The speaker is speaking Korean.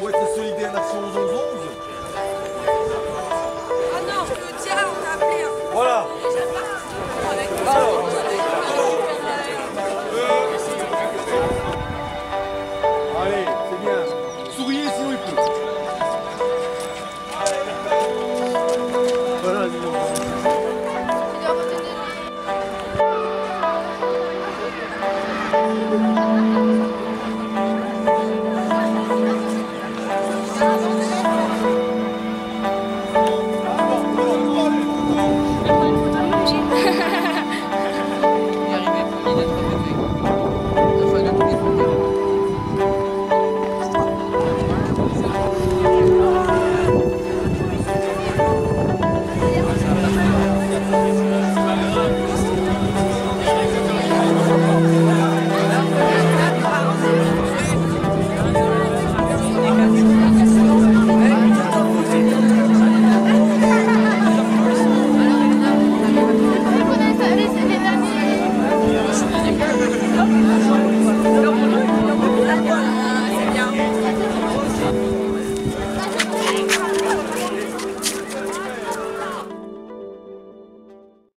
With the? Thank you.